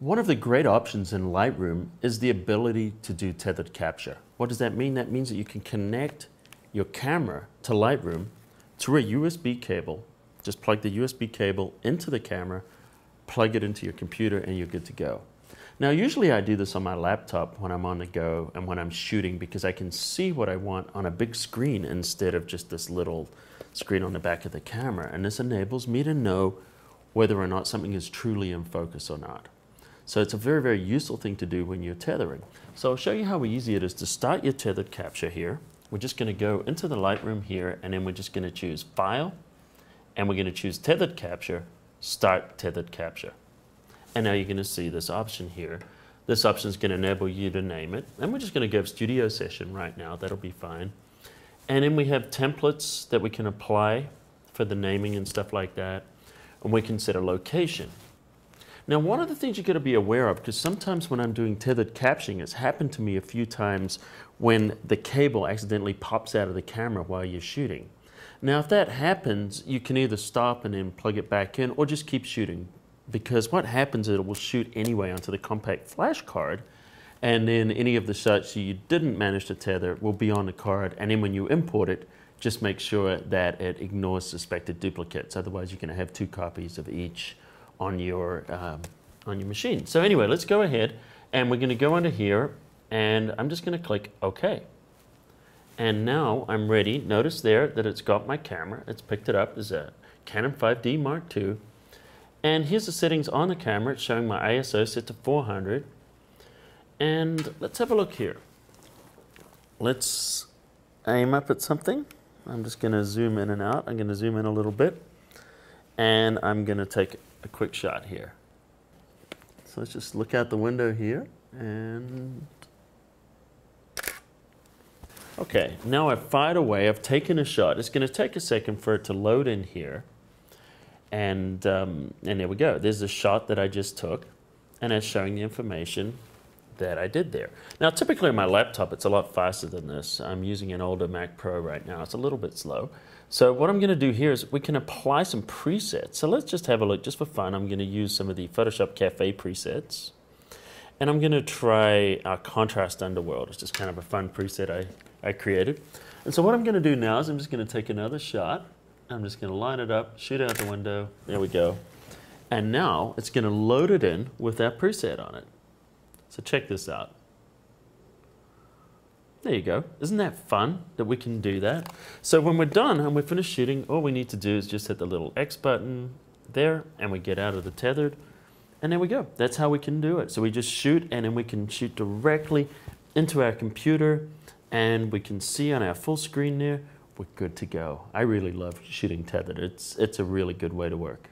One of the great options in Lightroom is the ability to do tethered capture. What does that mean? That means that you can connect your camera to Lightroom through a USB cable. Just plug the USB cable into the camera, plug it into your computer, and you're good to go. Now, usually I do this on my laptop when I'm on the go and when I'm shooting because I can see what I want on a big screen instead of just this little screen on the back of the camera. And this enables me to know whether or not something is truly in focus or not. So it's a very, very useful thing to do when you're tethering. So I'll show you how easy it is to start your tethered capture here. We're just going to go into the Lightroom here, and then we're just going to choose File, and we're going to choose Tethered Capture, Start Tethered Capture. And now you're going to see this option here. This option is going to enable you to name it, and we're just going to go Studio Session right now. That'll be fine. And then we have templates that we can apply for the naming and stuff like that, and we can set a location. Now, one of the things you've got to be aware of, because sometimes when I'm doing tethered captioning, it's happened to me a few times when the cable accidentally pops out of the camera while you're shooting. Now, if that happens, you can either stop and then plug it back in or just keep shooting. Because what happens is it will shoot anyway onto the compact flash card, and then any of the shots you didn't manage to tether will be on the card, and then when you import it, just make sure that it ignores suspected duplicates. Otherwise, you're going to have two copies of each on your, um, on your machine. So anyway, let's go ahead and we're going to go under here and I'm just going to click OK. And now I'm ready. Notice there that it's got my camera. It's picked it up as a Canon 5D Mark II. And here's the settings on the camera. It's showing my ISO set to 400. And let's have a look here. Let's aim up at something. I'm just going to zoom in and out. I'm going to zoom in a little bit. And I'm going to take a quick shot here. So let's just look out the window here and Okay, now I've fired away, I've taken a shot. It's going to take a second for it to load in here. And, um, and there we go. There's a shot that I just took, and it's showing the information that I did there. Now, typically on my laptop, it's a lot faster than this. I'm using an older Mac Pro right now. It's a little bit slow. So what I'm going to do here is we can apply some presets. So let's just have a look just for fun. I'm going to use some of the Photoshop Cafe presets. And I'm going to try our Contrast Underworld. It's just kind of a fun preset I, I created. And so what I'm going to do now is I'm just going to take another shot. I'm just going to line it up, shoot out the window. There we go. And now it's going to load it in with that preset on it. So check this out. There you go. Isn't that fun that we can do that? So when we're done and we're finished shooting, all we need to do is just hit the little X button there and we get out of the tethered. And there we go. That's how we can do it. So we just shoot and then we can shoot directly into our computer and we can see on our full screen there, we're good to go. I really love shooting tethered. It's, it's a really good way to work.